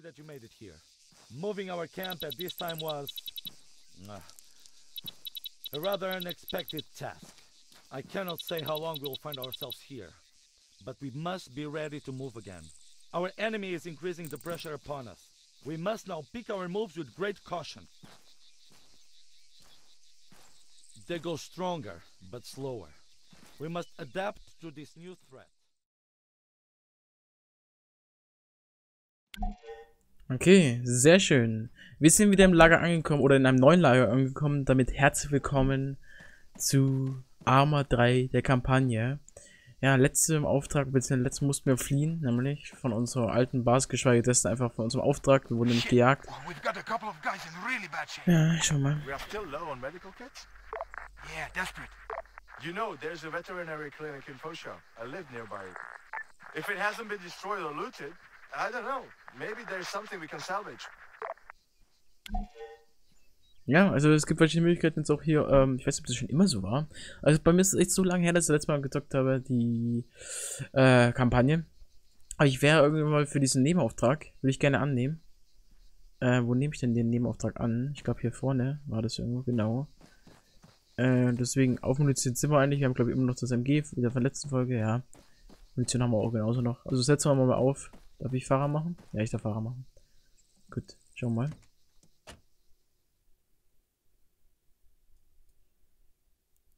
that you made it here. Moving our camp at this time was uh, a rather unexpected task. I cannot say how long we'll find ourselves here, but we must be ready to move again. Our enemy is increasing the pressure upon us. We must now pick our moves with great caution. They go stronger, but slower. We must adapt to this new threat. Okay, sehr schön. Wir sind wieder im Lager angekommen oder in einem neuen Lager angekommen. Damit herzlich willkommen zu Arma 3 der Kampagne. Ja, letzte Auftrag, beziehungsweise letzte mussten wir fliehen, nämlich von unserer alten Basis, geschweige dessen einfach von unserem Auftrag. Wir wurden nämlich gejagt. We've got a couple of guys in really bad shape. Ja, schau mal. We are still low on medical kits? Yeah, desperate. You know, there's a veterinary clinic in Fosha. I live nearby. If it hasn't been destroyed or looted, I don't know. Maybe there's something we can salvage. Ja, also es gibt verschiedene Möglichkeiten jetzt auch hier, ähm, ich weiß nicht, ob das schon immer so war. Also bei mir ist es echt so lange her, dass ich das letzte Mal gezockt habe, die äh, Kampagne. Aber ich wäre irgendwann mal für diesen Nebenauftrag, würde ich gerne annehmen. Äh, wo nehme ich denn den Nebenauftrag an? Ich glaube hier vorne war das irgendwo, genau. Äh, deswegen aufmuniziert sind wir eigentlich. Wir haben glaube ich immer noch das MG, wieder von der letzten Folge, ja. Munition haben wir auch genauso noch. Also setzen wir mal auf. Darf ich Fahrer machen? Ja, ich darf Fahrer machen. Gut, schauen wir mal.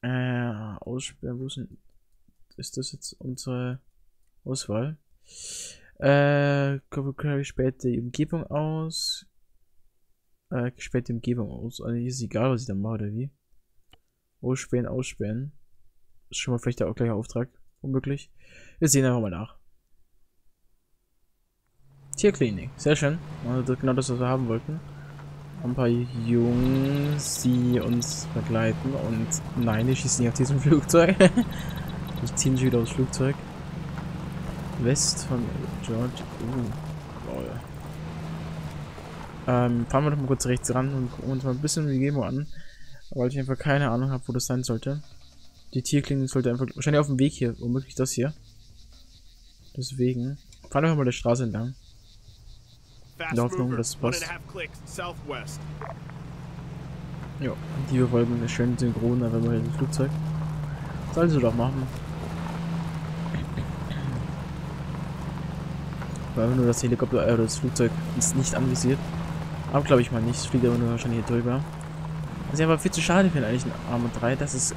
Äh, Aussperren, wo sind, ist das jetzt unsere Auswahl? Äh, Cover sperrt die Umgebung aus. Äh, sperrt die Umgebung aus. Also ist egal, was ich da mache, oder wie? Aussperren, aussperren. Ist schon mal vielleicht der gleiche Auftrag. Unmöglich. Wir sehen einfach mal nach. Tierklinik, sehr schön. Also genau das, was wir haben wollten. Ein paar Jungs, die uns begleiten und nein, die schießen nicht auf diesem Flugzeug. die ziehen sich wieder aufs Flugzeug. West von George. Uh, lol. Ähm, fahren wir doch mal kurz rechts ran und gucken uns mal ein bisschen die Gemo an. Weil ich einfach keine Ahnung habe, wo das sein sollte. Die Tierklinik sollte einfach wahrscheinlich auf dem Weg hier, womöglich das hier. Deswegen fahren wir mal der Straße entlang. In der Hoffnung, dass es passt. Ja, die verfolgen eine schön synchron, aber mal ein Flugzeug. Sollen sie doch machen. Weil nur das Helikopter, äh, das Flugzeug ist nicht anvisiert. Aber glaube ich mal nicht. Es fliegt aber nur wahrscheinlich hier drüber. Was ich aber viel zu schade finde eigentlich in Arma 3, dass es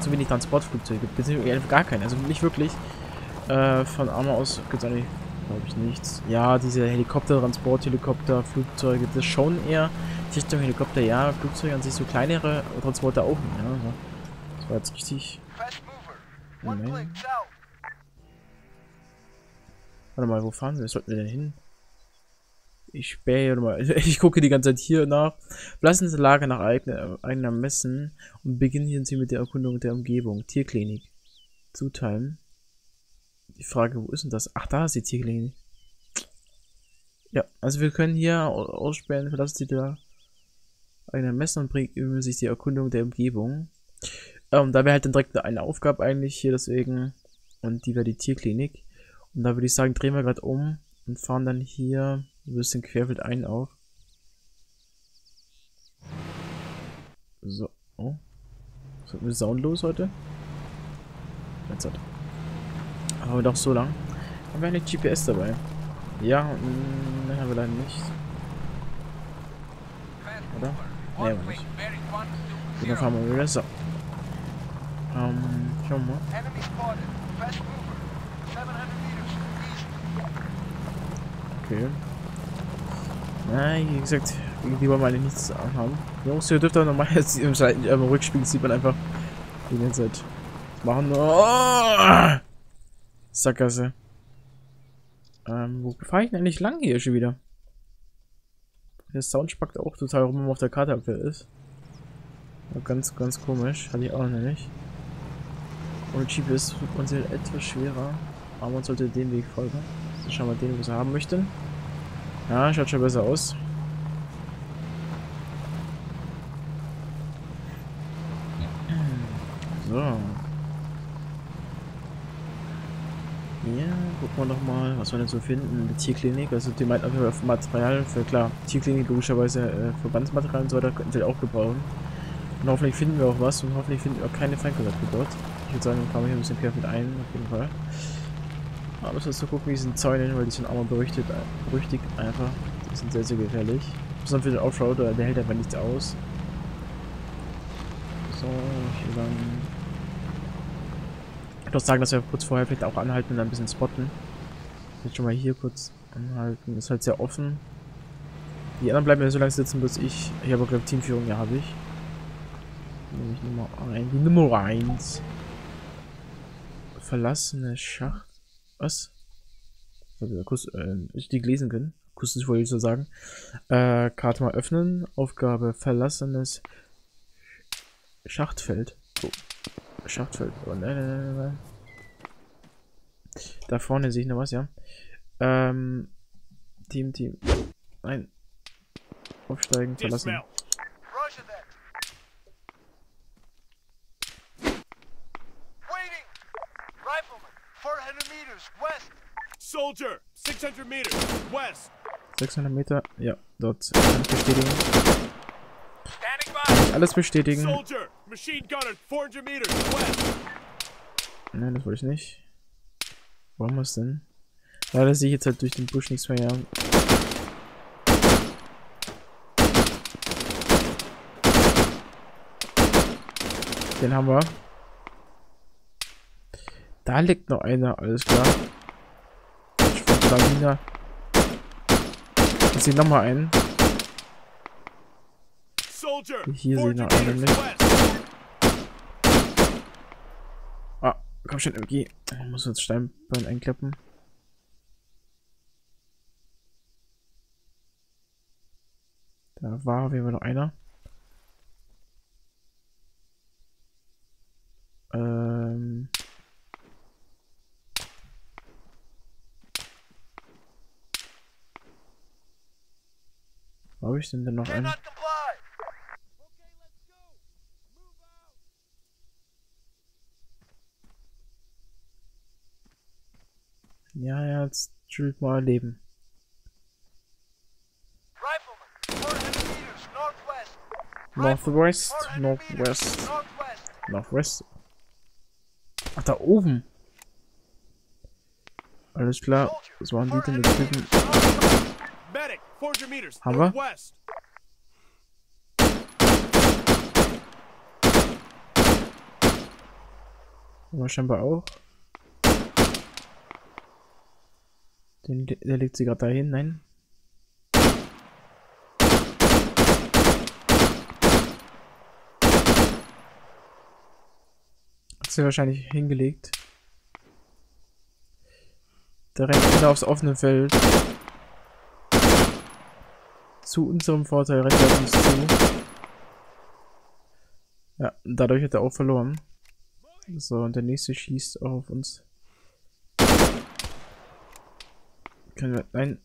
zu wenig Transportflugzeuge gibt. Beziehungsweise gar keine. Also nicht wirklich. Äh, von Arma aus gibt es eigentlich, glaube ich, nichts. Ja, diese Helikopter, Transporthelikopter, Flugzeuge, das schon eher Richtung Helikopter, ja, Flugzeuge an sich so kleinere Transporter auch nicht. Ja, also, das war jetzt richtig. South. Warte mal, wo fahren wir? Sollten wir denn hin? Ich spähe mal. Ich gucke die ganze Zeit hier nach. Lassen Sie Lager nach eigener, eigener Messen und beginnen Sie mit der Erkundung der Umgebung. Tierklinik. Zuteilen. Die Frage, wo ist denn das? Ach, da ist die Tierklinik. Ja, also wir können hier au- aussperren, verlassen Sie da eigener Messen und bringen üben sich die Erkundung der Umgebung. Ähm, da wäre halt dann direkt eine Aufgabe eigentlich hier, deswegen. Und die wäre die Tierklinik. Und da würde ich sagen, drehen wir gerade um und fahren dann hier ein bisschen querfeld ein auf. So. Oh. Sind wir soundlos heute? Jetzt hat. Aber doch so lang. Haben wir eine GPS dabei? Ja, mm, ne, haben wir leider nicht. Oder? Nee, aber click, nicht. Gut, dann fahren wir wieder. So. Ähm, schauen wir mal. Enemy spotted. Fast mover. 700 meters. Easy. Okay. Na, wie gesagt, wir eigentlich nichts anhaben. Jungs, ihr dürft doch nochmal jetzt im, Seiten, im Rückspiel sieht man einfach die ganze Zeit machen. Oh! Sackgasse. Ähm, wo fahre ich denn eigentlich lang hier schon wieder? Der Sound spackt auch total rum, wenn man auf der Karte aktuell ist. Ganz, ganz komisch. Hatte ich auch noch nicht. Und GPS tut man sich etwas schwerer. Aber man sollte den Weg folgen. So, schauen wir den, was wir haben möchten. Ja, schaut schon besser aus. So. Ja, gucken wir nochmal, was wir denn so finden. Eine Tierklinik, also die meint auf jeden Fall Material für, klar, Tierklinik logischerweise äh, Verbandsmaterial und so weiter könnten sie auch gebrauchen. Und hoffentlich finden wir auch was und hoffentlich finden wir auch keine Feindkontakt dort. Ich würde sagen, dann fahren wir hier ein bisschen querfeld ein, auf jeden Fall. Aber müssen wir zu gucken, wie sind Zäunen, weil die sind auch mal berüchtigt, berüchtigt einfach. Die sind sehr, sehr gefährlich. Besonders für den Offroader, der hält einfach nichts aus. So, hier lang. Ich würde sagen, dass wir kurz vorher vielleicht auch anhalten und ein bisschen spotten. Jetzt schon mal hier kurz anhalten. Ist halt sehr offen. Die anderen bleiben ja so lange sitzen, bis ich. Ich habe glaube Teamführung, ja habe ich. Nämlich Nummer 1. Die Nummer 1. Verlassene Schacht. Was? Kuss, äh, ich die lesen können. Akustisch wollte ich so sagen. Äh, Karte mal öffnen. Aufgabe verlassenes Schachtfeld. Oh. Schachtfeld. Oh, nein, nein, nein, nein. Da vorne sehe ich noch was, ja. Ähm, Team, Team. Nein. Aufsteigen, verlassen. Roger that. Waiting! Rifleman, 400 meters west. Soldier, 600 meters west. 600 Meter. Ja, dort. Bestätigen. Alles bestätigen. Soldier, machine gunner, 400 meters west. Nein, das wollte ich nicht. Wir es denn? Leider sehe ich jetzt halt durch den Busch nichts mehr, ja. Den haben wir. Da liegt noch einer, alles klar. Stamina. Ich sehe nochmal einen. Hier sehe ich noch 400 einen nicht. west. Ah, komm schon, MG. Ich muss jetzt Steinbein einklappen. Da war jeden Fall noch einer. Ähm. Wo habe ich denn denn noch einen? Ja, ja, jetzt chillt mal Leben. Rifleman, 400 meters northwest. Northwest, 400 Northwest. Ach, da oben. Alles klar. Das waren die denn mit Typen. Medic, 400 meters Haben wir? northwest. Aber scheinbar auch. Den, der legt sie gerade dahin, nein. Hat sie wahrscheinlich hingelegt. Der rennt wieder aufs offene Feld. Zu unserem Vorteil rennt er auf uns zu. Ja, dadurch hat er auch verloren. So, und der nächste schießt auch auf uns. Können wir. Nein.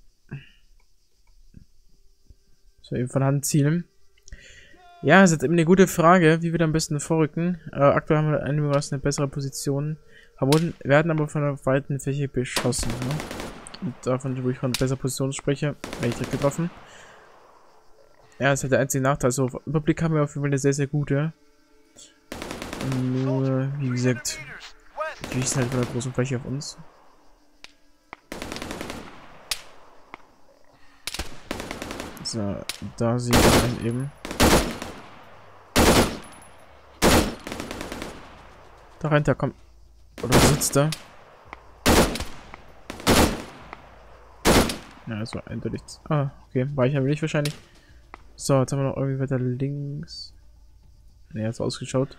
So, eben von Hand zielen. Ja, ist jetzt eben eine gute Frage, wie wir da am besten vorrücken. Äh, aktuell haben wir einigermaßen eine bessere Position. Haben, werden aber von der weiten Fläche beschossen. Ne? Und davon, wo ich von besserer Position spreche, werde ich direkt getroffen. Ja, das ist halt der einzige Nachteil. So, auf Überblick haben wir auf jeden Fall eine sehr, sehr gute. Nur, wie gesagt, die schießen halt von der großen Fläche auf uns. So, da sieht man eben. Da rennt er, komm. Oder sitzt er? Ja, das war eindeutig. Ah, okay. War ich aber nicht wahrscheinlich. So, jetzt haben wir noch irgendwie weiter links. Ne, hat's ausgeschaut.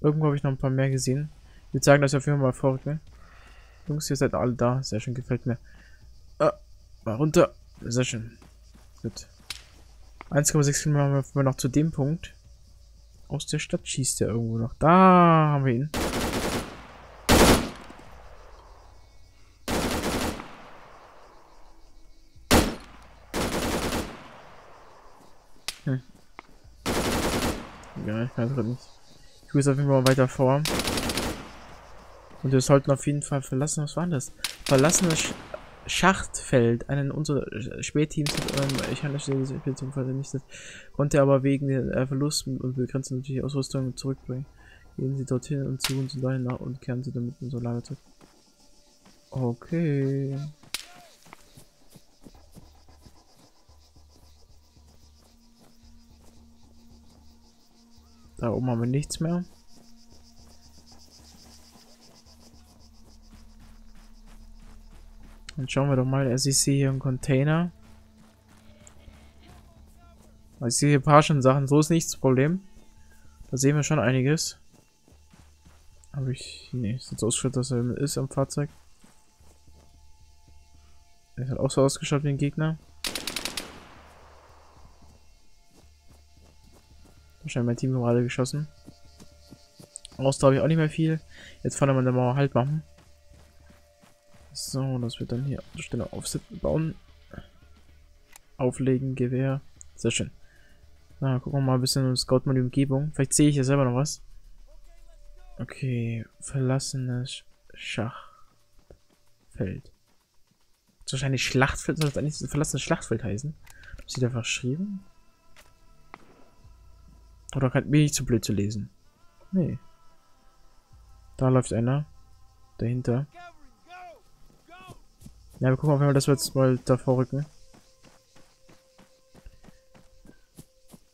Irgendwo habe ich noch ein paar mehr gesehen. Ich würde sagen, dass wir auf jeden Fall mal vorrücken. Jungs, ihr seid alle da. Sehr schön, gefällt mir. Ah, mal runter. Sehr schön. Gut. 1,6 Kilometer wir noch zu dem Punkt. Aus der Stadt schießt er irgendwo noch. Da haben wir ihn. Hm. Ja, ich kann gerade nicht. Ich muss auf jeden Fall weiter vor. Und wir sollten auf jeden Fall verlassen. Was war das? verlassenes Sch Schachtfeld. Einen unserer Spätteams hat einen mechanischen Spedition vernichtet, konnte aber wegen der äh, Verlusten und begrenzten natürlich Ausrüstung zurückbringen. Gehen Sie dorthin und suchen Sie dahin nach und kehren Sie damit in unser Lager zurück. Okay. Da oben haben wir nichts mehr. Dann schauen wir doch mal. Also ich sehe hier einen Container. Also ich sehe hier ein paar schon Sachen. So ist nichts das Problem. Da sehen wir schon einiges. Aber ich... Nee, ist jetzt ausgeschaut, dass er ist am Fahrzeug. Er hat auch so ausgeschaut wie ein Gegner. Wahrscheinlich mein Team gerade geschossen. Ausdauer habe ich auch nicht mehr viel. Jetzt fahren wir der Mauer halt machen. So, das wird dann hier an der Stelle aufsetzen, bauen. Auflegen, Gewehr. Sehr schön. Na, gucken wir mal ein bisschen und scout mal die Umgebung. Vielleicht sehe ich ja selber noch was. Okay, verlassenes Schachfeld. Ist wahrscheinlich Schlachtfeld, soll das eigentlich verlassenes Schlachtfeld heißen? Ist sie da verschrieben? Oder kann, bin ich zu blöd zu lesen? Nee. Da läuft einer. Dahinter. Ja, wir gucken auf jeden Fall, dass wir jetzt mal davor rücken.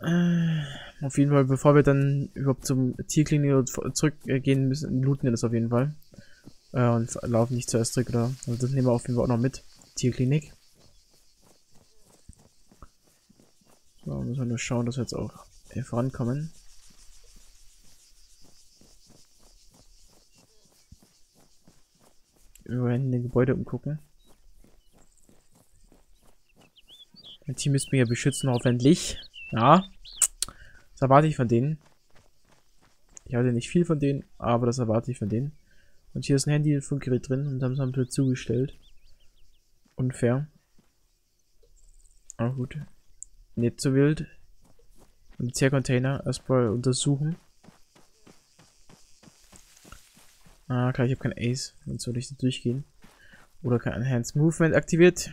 Äh, auf jeden Fall, bevor wir dann überhaupt zum Tierklinik zurückgehen müssen, looten wir das auf jeden Fall. Äh, und laufen nicht zuerst zurück, oder? Also das nehmen wir auf jeden Fall auch noch mit. Tierklinik. So, müssen wir nur schauen, dass wir jetzt auch hier vorankommen. Wir werden in den Gebäude umgucken. Mein Team müsste mich ja beschützen, hoffentlich. Ja. Das erwarte ich von denen. Ich halte nicht viel von denen, aber das erwarte ich von denen. Und hier ist ein Handy und Funkgerät drin und haben es ein zugestellt. Unfair. Aber gut. Nicht so wild. Militärcontainer erstmal untersuchen. Ah, klar, ich habe kein Ace. Dann soll ich da durchgehen. Oder kein Enhanced Movement aktiviert.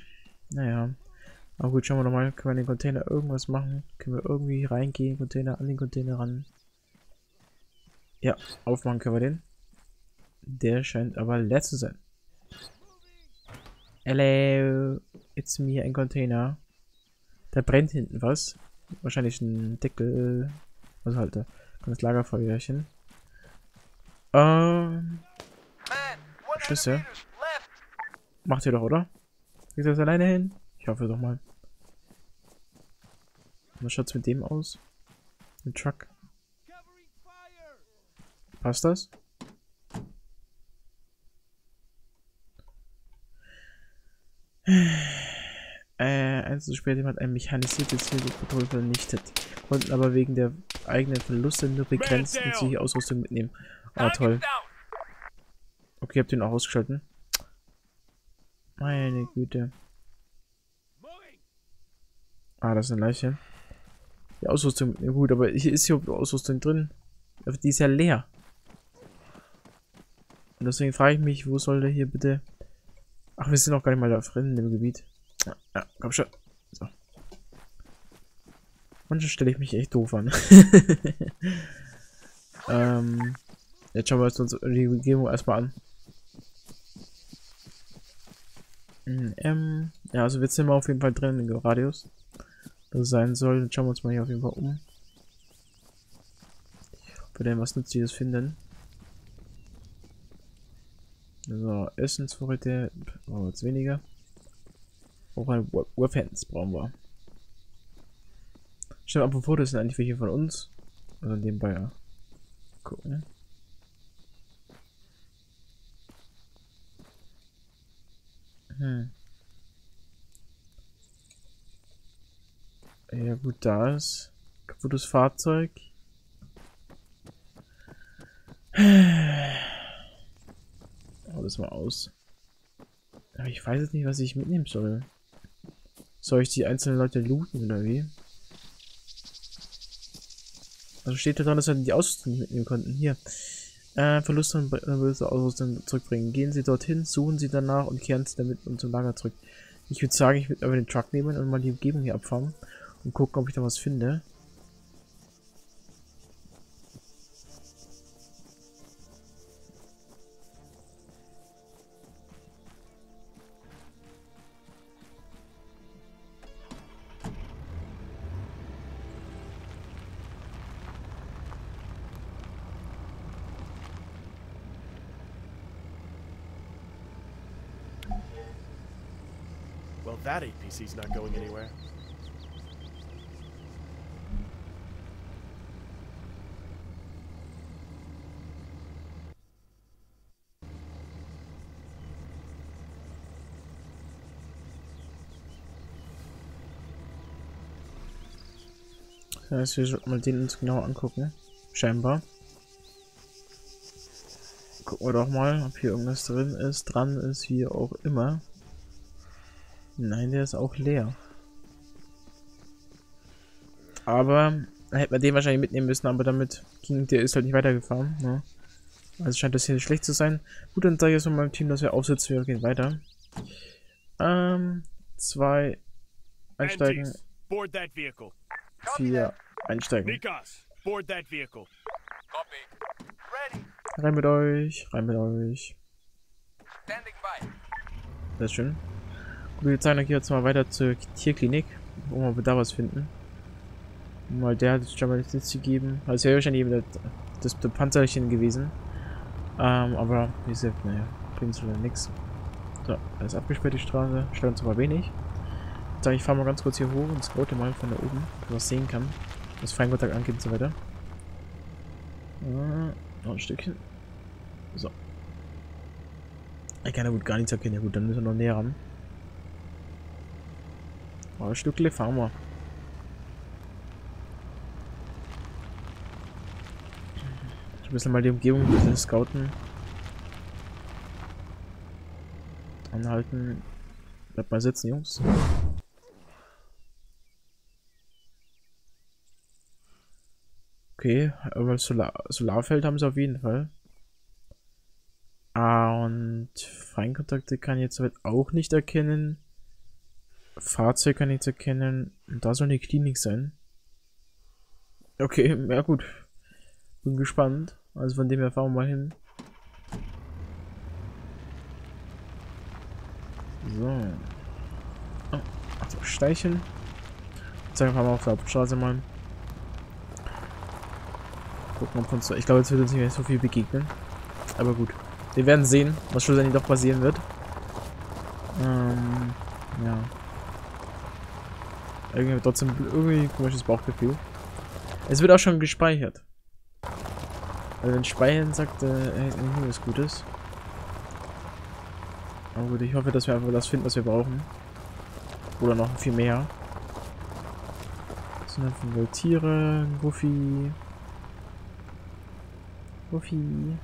Naja. Aber gut, schauen wir doch mal. Können wir in den Container irgendwas machen? Können wir irgendwie reingehen? Container an den Container ran? Ja, aufmachen können wir den. Der scheint aber leer zu sein. Hello. It's me, ein Container. Da brennt hinten was. Wahrscheinlich ein Deckel. Also halt da. Das Lagerfeuerchen. Ähm. Man, 100 Schüsse. Macht ihr doch, oder? Kriegt ihr das alleine hin? Ich hoffe doch mal. Was schaut's mit dem aus? Mit Truck. Passt das? Äh, eins zu spät hat ein mechanisiertes Zielpatrouille vernichtet, konnten aber wegen der eigenen Verluste nur begrenzt down. nützliche Ausrüstung mitnehmen. Ah, toll. Okay, habt ihr ihn auch ausgeschalten? Meine Güte. Ah, das ist eine Leiche. Die Ausrüstung, ja gut, aber hier ist hier Ausrüstung drin. Aber Die ist ja leer. Und deswegen frage ich mich, wo soll der hier bitte... Ach, wir sind noch gar nicht mal da drin in dem Gebiet. Ja, ja komm schon. So. Manchmal stelle ich mich echt doof an. ähm, jetzt schauen wir uns die Umgebung erstmal an. Mm, Ähm, ja, also jetzt sind wir auf jeden Fall drin im Radius. Sein soll. Dann schauen wir uns mal hier auf jeden Fall um. Ob wir denn was Nützliches finden. So, Essensvorräte brauchen wir jetzt weniger. Auch ein We- Weapons brauchen wir. Stimmt, apropos, das sind eigentlich welche von uns. Also nebenbei ja. gucken. Hm. Ja gut, da ist kaputtes Fahrzeug. Oh, das mal aus. Aber ich weiß jetzt nicht, was ich mitnehmen soll. Soll ich die einzelnen Leute looten oder wie? Also steht da dran, dass wir die Ausrüstung nicht mitnehmen konnten. Hier. Äh, Verluste und böse Ausrüstung zurückbringen. Gehen Sie dorthin, suchen Sie danach und kehren Sie damit zum Lager zurück. Ich würde sagen, ich würde aber den Truck nehmen und mal die Umgebung hier abfahren und gucken, ob ich da was finde. Well, that APC's not going anywhere. Heißt, wir sollten mal den uns genau angucken. Scheinbar. Gucken wir doch mal, ob hier irgendwas drin ist, dran ist, wie auch immer. Nein, der ist auch leer. Aber hätten wir den wahrscheinlich mitnehmen müssen, aber damit ging der ist halt nicht weitergefahren. Ne? Also scheint das hier nicht schlecht zu sein. Gut, dann sage ich jetzt mal meinem Team, dass wir aufsitzen, wir gehen weiter. Ähm, zwei einsteigen, Antes, board that vehicle. vier einsteigen. Nikos, board that vehicle. Copy. Ready. Rein mit euch, rein mit euch. Standing by. Sehr schön. Gut, wir zeigen euch jetzt mal weiter zur Tierklinik, wo wir da was finden. Weil der hat schon mal nichts gegeben. Also wäre wahrscheinlich eben das, das, das Panzerchen gewesen. Ähm, aber wie gesagt, naja, bringt so nichts. So, alles abgesperrt die Straße, steuern zwar wenig. Ich sage, ich fahre mal ganz kurz hier hoch und scoute mal von da oben, ob ich was sehen kann. Was Feinkontakt angeht und so weiter. Äh, noch ein Stückchen. So. Ich kann ja gut gar nichts erkennen. Ja gut, dann müssen wir noch näher ran. Aber ein Stückle fahren wir. Ein bisschen mal die Umgebung ein bisschen scouten. Anhalten. Bleibt mal sitzen, Jungs. Okay, aber Solar Solarfeld haben sie auf jeden Fall. Ah, und Feinkontakte kann ich jetzt soweit auch nicht erkennen. Fahrzeug kann ich jetzt erkennen. Und da soll eine Klinik sein. Okay, ja gut. Bin gespannt. Also von dem her fahren wir mal hin. So. Oh, also Steicheln. Jetzt wir mal auf der Hauptstraße mal. Uns. Ich glaube, jetzt wird uns nicht mehr so viel begegnen. Aber gut. Wir werden sehen, was schlussendlich doch passieren wird. Ähm, ja. Irgendwie trotzdem irgendwie komisches Bauchgefühl. Es wird auch schon gespeichert. Also wenn Speichern sagt, äh, nur was Gutes. Aber gut, ich hoffe, dass wir einfach das finden, was wir brauchen. Oder noch viel mehr. Das sind einfach nur Tiere, Buffy. Buffy.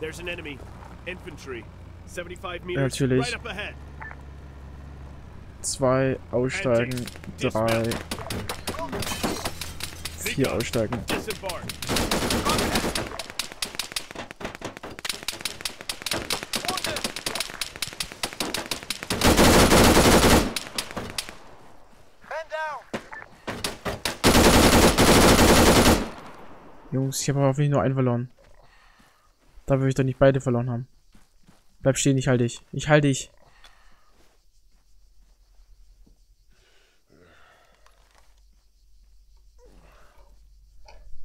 There's an enemy. Infantry. 75 meters natürlich. right up ahead. Zwei aussteigen, drei, vier aussteigen. Disembark. Jungs, ich habe hoffentlich nur einen verloren. Da will ich doch nicht beide verloren haben. Bleib stehen, ich halte dich. Ich halte dich.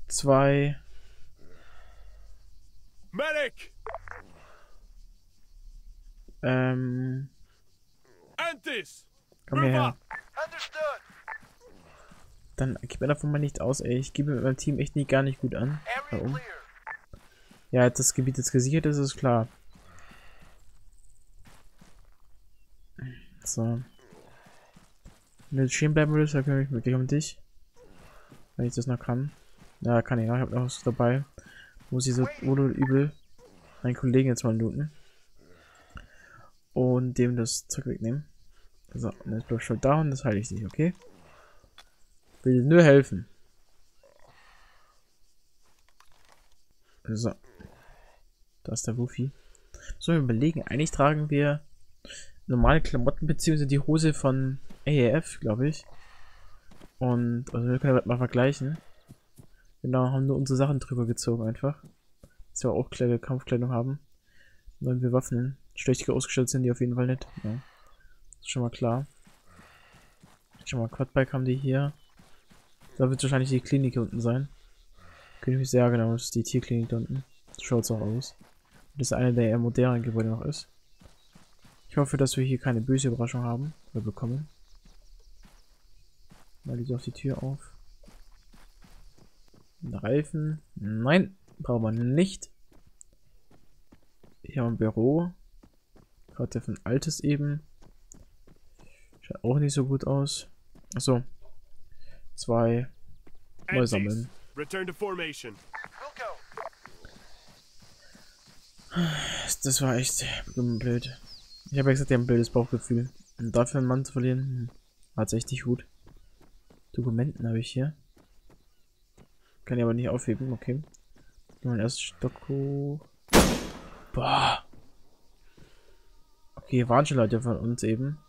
Zwei. Medic! Ähm. Antes! Komm her. Understood. Dann gib mir davon mal nicht aus, ey. Ich gebe mit meinem Team echt nicht gar nicht gut an. Warum? Ja, das Gebiet jetzt gesichert ist, ist klar. So. Wenn du stehen bleiben würdest, dann kümmere ich mich gleich um dich. Wenn ich das noch kann. Ja, kann ich noch. Ich habe noch was dabei. Muss ich so oder übel meinen Kollegen jetzt mal looten. Und dem das Zeug wegnehmen. So, und jetzt bleibst du da und das halte ich dich, okay? Will nur helfen. So. Da ist der Wuffi. So, wir überlegen. Eigentlich tragen wir normale Klamotten, beziehungsweise die Hose von AAF, glaube ich. Und, also wir können das mal vergleichen. Genau, haben nur unsere Sachen drüber gezogen einfach. Dass wir auch kleine Kampfkleidung haben. Neuen bewaffnen. Schlecht ausgestellt sind die auf jeden Fall nicht. Ja. Ist schon mal klar. Schon mal Quadbike haben die hier. Da wird wahrscheinlich die Klinik unten sein. Könnte ich sehr genau, das ist die Tierklinik da unten. So schaut auch aus. Das ist eine der eher modernen Gebäude noch ist. Ich hoffe, dass wir hier keine böse Überraschung haben oder bekommen. Mal die auf die Tür auf. Reifen. Nein, brauchen wir nicht. Hier haben wir ein Büro. Gerade von altes eben. Schaut auch nicht so gut aus. Achso. Zwei. Neu sammeln. Return to formation. We'll go. Das war echt blöd. Ich habe ja gesagt, die haben ein blödes Bauchgefühl. Und dafür einen Mann zu verlieren, hm, war's echt nicht gut. Dokumenten habe ich hier. Kann ich aber nicht aufheben, okay. Gehen wir erst Stock hoch. Boah. Okay, hier waren schon Leute von uns eben.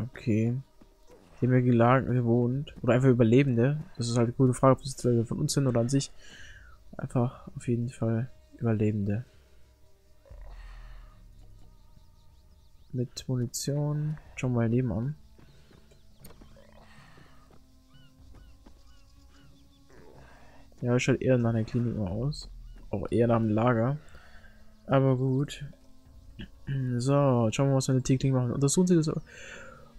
Okay. Die ja gelagert, gewohnt. Oder einfach Überlebende. Das ist halt eine gute Frage, ob das Leute von uns sind oder an sich. Einfach auf jeden Fall Überlebende. Mit Munition. Schauen wir mal Leben an. Ja, schaut eher nach einer Klinik mal aus. Auch eher nach einem Lager. Aber gut. So, schauen wir mal, was wir in der Tierklinik machen. Untersuchen Sie das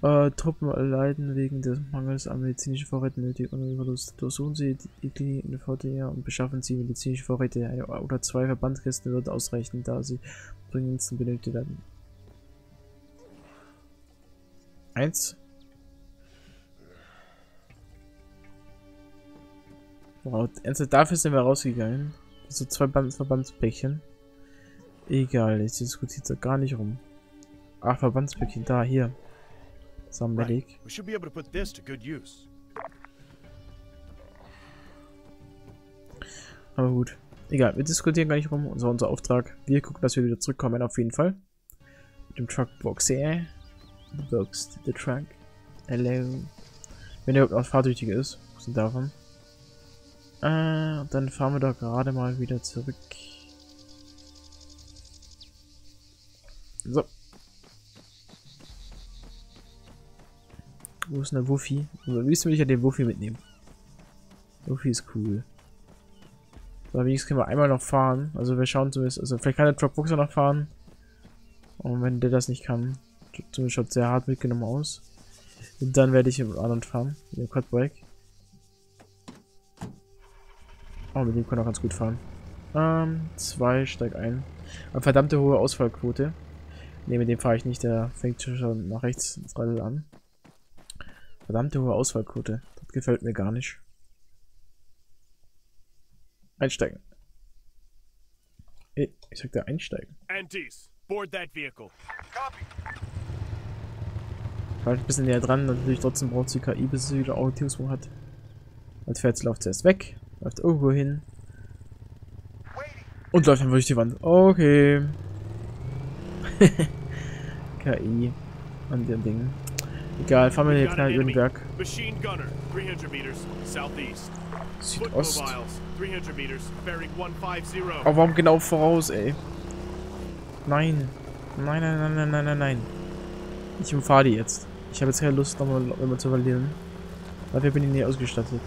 äh, Truppen leiden wegen des Mangels an medizinischen Vorräten nötig und Verlust. Untersuchen Sie die Klinik in VDR und beschaffen Sie medizinische Vorräte. Eine oder zwei Verbandskästen wird ausreichen, da sie dringend benötigt werden. Eins. Wow, ernsthaft, dafür sind wir rausgegangen. So zwei Band Verbandspäckchen. Egal, jetzt diskutiert da gar nicht rum. Ach, Verbandspäckchen, da, hier. Sammelik. Right. We should be able to put this to good use. Aber gut. Egal, wir diskutieren gar nicht rum. Unser, unser Auftrag. Wir gucken, dass wir wieder zurückkommen, auf jeden Fall. Mit dem Truckbox hier. The box, the truck. Hello. Wenn der überhaupt noch fahrtüchtig ist. Was sind davon? Äh, dann fahren wir doch gerade mal wieder zurück. So. Wo ist denn der Wuffi? Am liebsten will ich ja den Wuffi mitnehmen. Wuffi ist cool. Aber wenigstens können wir einmal noch fahren. Also wir schauen zumindest, also vielleicht kann der Dropboxer noch fahren. Und wenn der das nicht kann, zumindest schaut sehr hart mitgenommen aus. Und dann werde ich mit anderen fahren, mit dem Quadbike. Oh, mit dem kann er ganz gut fahren. Ähm, zwei, steig ein. Aber verdammte hohe Ausfallquote. Ne, mit dem fahre ich nicht, der fängt schon nach rechts Radl an. Verdammte hohe Ausfallquote. Das gefällt mir gar nicht. Einsteigen. Ey, Ich sagte einsteigen. Antis, board that vehicle. Copy. Halt ein bisschen näher dran, natürlich trotzdem braucht sie KI, bis sie wieder Orientierungsfunk hat. Als Pferd läuft zuerst weg, läuft irgendwo hin und läuft dann durch die Wand. Okay. KI an dem Ding. Egal, fahren wir knall über den. Berg. Machine gunner, 300 meters southeast. Foot Südost. mobiles, 300 meters, bearing 150. Aber warum genau voraus, ey? Nein. Nein, nein, nein, nein, nein, nein, nein. Ich umfahre die jetzt. Ich habe jetzt keine Lust, nochmal immer zu verlieren. Dafür bin ich nicht ausgestattet.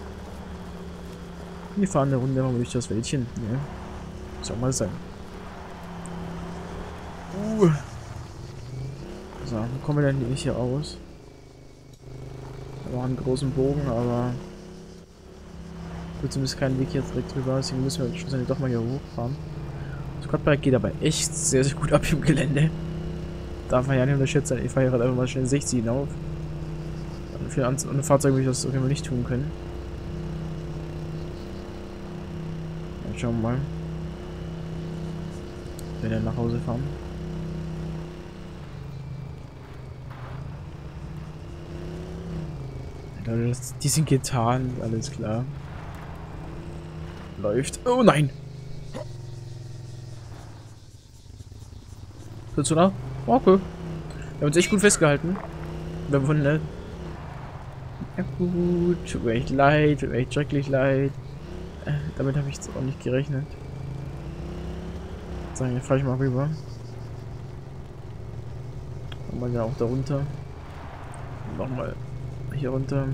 Wir fahren eine Runde mal durch das Wäldchen. Ja. Soll mal sein. Uh. So, wo kommen wir denn nicht hier raus? Wir machen einen großen Bogen, aber... Gut, zumindest keinen Weg hier direkt drüber, deswegen müssen wir schlussendlich doch mal hier hochfahren. Das Quadbike geht aber echt sehr, sehr gut ab im Gelände. Darf man ja nicht unterschätzen, ich fahre hier gerade einfach mal schnell 60 hinauf. Und für andere Fahrzeuge würde ich das auf jeden Fall nicht tun können. Dann schauen wir mal. Wenn wir nach Hause fahren. Die sind getan, alles klar. Läuft. Oh nein! Willst du noch? Okay. Wir haben uns echt gut festgehalten. Wir wurden, ne? Ja gut, tut mir echt leid, tut mir echt schrecklich leid. Äh, damit habe ich jetzt auch nicht gerechnet. So, jetzt fahre ich mal rüber. Nochmal ja auch da runter. Nochmal hier runter.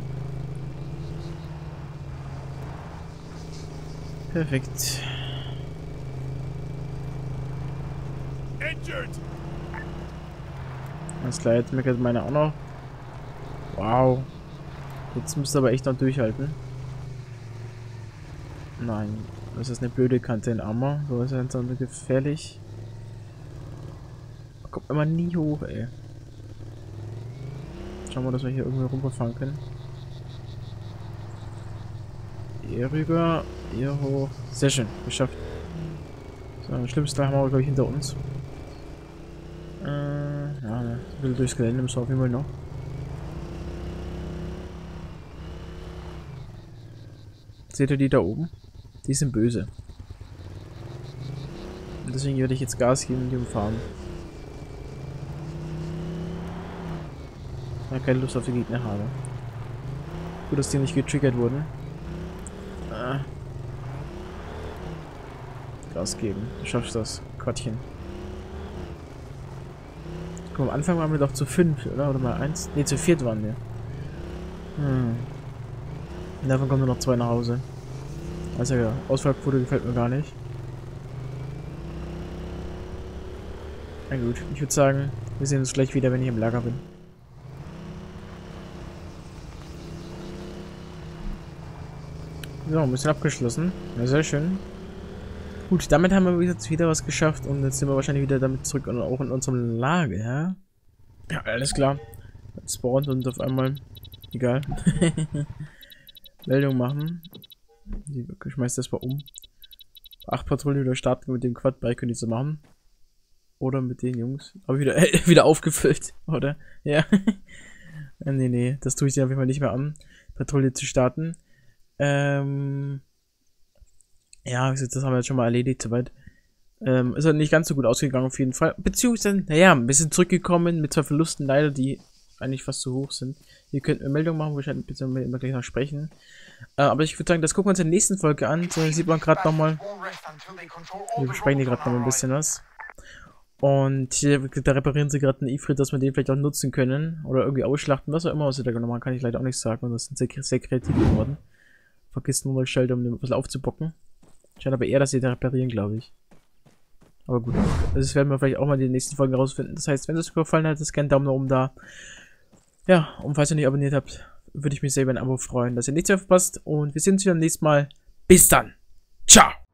Perfekt. Alles klar, jetzt meckert meine auch noch. Wow. Jetzt müsst ihr aber echt noch durchhalten. Nein, das ist eine blöde Kante in Armer. So ist er so gefährlich. Kommt immer nie hoch, ey. Schauen wir, dass wir hier irgendwie runterfahren können. Hier rüber, hier hoch. Sehr schön, geschafft. So, das Schlimmste haben wir, glaube ich, hinter uns. Äh, ja, ne, ein bisschen durchs Gelände müssen wir auf jeden Fall noch. Seht ihr die da oben? Die sind böse. Und deswegen werde ich jetzt Gas geben und die umfahren. Ja, keine Lust auf die Gegner habe. Gut, dass die nicht getriggert wurden. Ah. Gas geben. Du schaffst das. Quatschen. Guck am Anfang waren wir doch zu fünf, oder? Oder mal eins? Ne, zu viert waren wir. Hm. Davon kommen nur noch zwei nach Hause. Also ja, Ausfallquote gefällt mir gar nicht. Na gut, ich würde sagen, wir sehen uns gleich wieder, wenn ich im Lager bin. So, ein bisschen abgeschlossen. Ja, sehr schön. Gut, damit haben wir jetzt wieder was geschafft und jetzt sind wir wahrscheinlich wieder damit zurück und auch in unserem Lager, ja? Ja, alles klar. Jetzt spawnt und auf einmal... Egal. Meldung machen. Ich schmeiß das mal um. Acht Patrouillen wieder starten mit dem Quadbike könnte ich so machen. Oder mit den Jungs. Aber wieder, äh, wieder aufgefüllt, oder? Ja. nee, nee, das tue ich dir auf jeden Fall nicht mehr an, Patrouille zu starten. Ähm, ja, das haben wir jetzt schon mal erledigt, soweit. Ähm, ist halt nicht ganz so gut ausgegangen auf jeden Fall. Beziehungsweise, naja, ein bisschen zurückgekommen mit zwei Verlusten leider, die eigentlich fast zu hoch sind. Ihr könnt eine Meldung machen, wahrscheinlich bitte immer gleich noch sprechen. Äh, aber ich würde sagen, das gucken wir uns in der nächsten Folge an. So sieht man gerade nochmal. Wir besprechen hier gerade noch ein bisschen was. Und hier, da reparieren sie gerade einen Ifrit, dass wir den vielleicht auch nutzen können. Oder irgendwie ausschlachten, was auch immer, was sie da genau machen, kann ich leider auch nicht sagen. Und das sind sehr, sehr kreativ geworden. Vergisst nur mal Schalter, um ein bisschen aufzubocken. Scheint aber eher, dass sie da reparieren, glaube ich. Aber gut, das werden wir vielleicht auch mal in den nächsten Folgen rausfinden. Das heißt, wenn es euch gefallen hat, lasst gerne einen Daumen nach oben da. Ja, und falls ihr nicht abonniert habt, würde ich mich sehr über ein Abo freuen, dass ihr nichts mehr verpasst. Und wir sehen uns wieder beim nächsten Mal. Bis dann. Ciao.